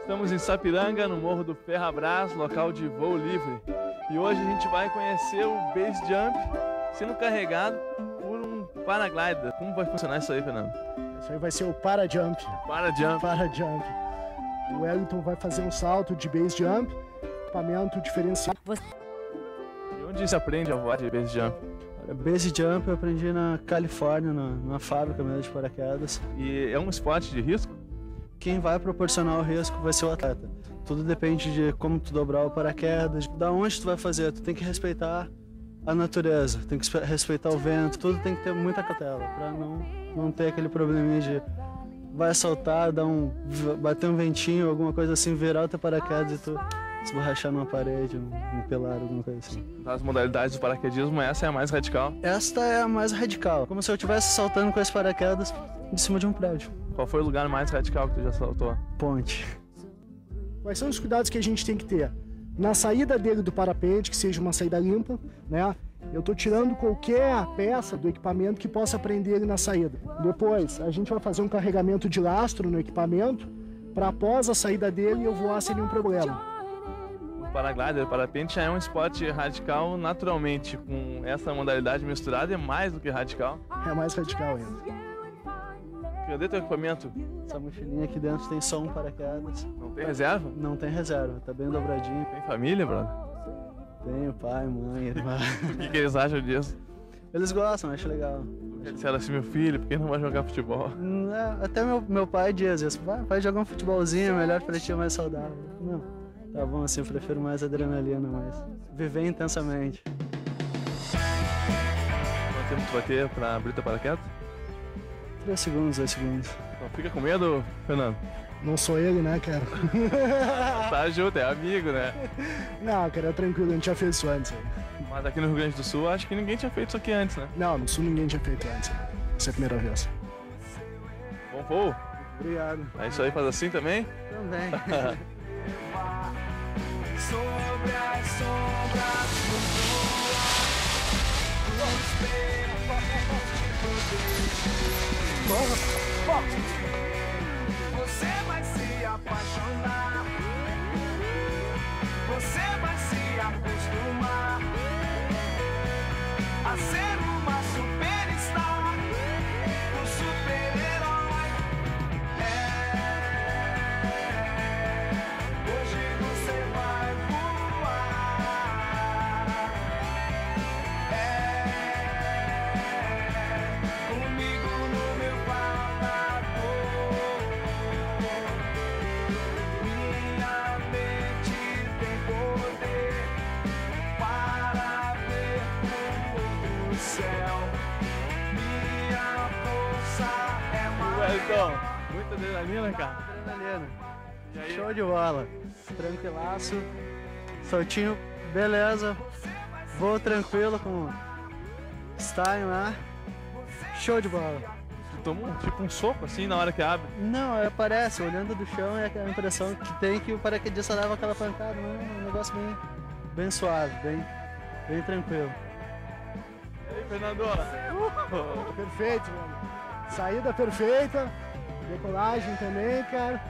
Estamos em Sapiranga, no Morro do Ferrabras, local de voo livre. E hoje a gente vai conhecer o base jump sendo carregado por um paraglider. Como vai funcionar isso aí, Fernando? Isso aí vai ser o para jump. Para jump. Para jump. O Wellington vai fazer um salto de base jump, equipamento diferenciado. E onde se aprende a voar de base jump? Base jump eu aprendi na Califórnia, na, na fábrica mesmo de paraquedas. E é um esporte de risco? Quem vai proporcionar o risco vai ser o atleta. Tudo depende de como tu dobrar o paraquedas, da onde tu vai fazer. Tu tem que respeitar a natureza, tem que respeitar o vento, tudo tem que ter muita cautela para não não ter aquele probleminha de vai saltar, dar um bater um ventinho, alguma coisa assim, virar o teu paraquedas e tu esborrachar numa parede, um, um pilar, alguma coisa assim. Das modalidades do paraquedismo, essa é a mais radical? Esta é a mais radical. Como se eu estivesse saltando com esse paraquedas em cima de um prédio. Qual foi o lugar mais radical que tu já saltou? Ponte. Quais são os cuidados que a gente tem que ter? Na saída dele do parapente, que seja uma saída limpa, né? Eu estou tirando qualquer peça do equipamento que possa prender ele na saída. Depois, a gente vai fazer um carregamento de lastro no equipamento para após a saída dele eu voar sem nenhum problema. Paraglider, parapente já é um esporte radical naturalmente. Com essa modalidade misturada é mais do que radical. É mais radical ainda. Cadê teu equipamento? Essa mochilinha aqui dentro tem só um paraquedas. Não tem reserva? Não tem reserva, tá bem dobradinho. Tem família, brother? Tenho pai, mãe, irmã. o que, que, eles acham disso? Eles gostam, acham legal. Eles disseram assim, meu filho, por que não vai jogar futebol? Não, até meu, meu pai diz isso, vai, vai jogar um futebolzinho, melhor pra ti, mais saudável. Não, tá bom assim, eu prefiro mais adrenalina, mas viver intensamente. Quanto tempo tu vai ter pra abrir teu paraquedas? 3 segundos, 2 segundos. Não fica com medo, Fernando? Não sou ele, né, cara? tá junto, é amigo, né? Não, cara, é tranquilo, a gente já fez isso antes. Mas aqui no Rio Grande do Sul, acho que ninguém tinha feito isso aqui antes, né? Não, no Sul ninguém tinha feito antes. Essa é a primeira vez. Bom voo. Obrigado. É isso aí, faz assim também? Também. Você vai se apaixonar. Maior. muita adrenalina, cara. Adrenalina. Show de bola. Tranquilaço. Soltinho, beleza. Voo tranquilo com style lá. Show de bola. Um- tipo um soco assim na hora que abre. Não, é, parece, olhando do chão é a impressão que tem que o paraquedista leva aquela pancada, mas é um negócio bem, bem suave, bem, bem tranquilo. E aí, Fernando? Perfeito, mano. Saída perfeita. Decolagem também, cara.